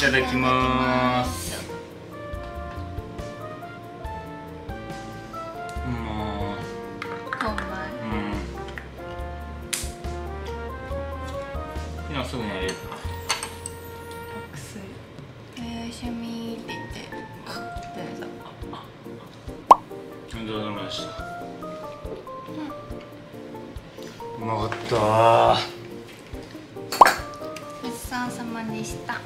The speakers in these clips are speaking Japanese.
ただきますもううん。今すぐ寝れるおやすみって言ってどうまかったごちそうさまでした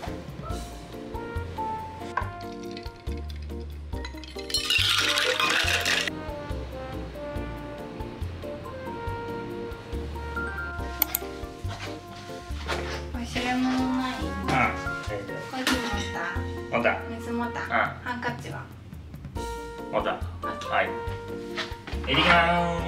行ってきまいってらっーす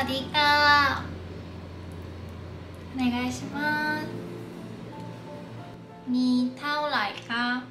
ワディーカーお願いしますมีเท่าไหร่คะ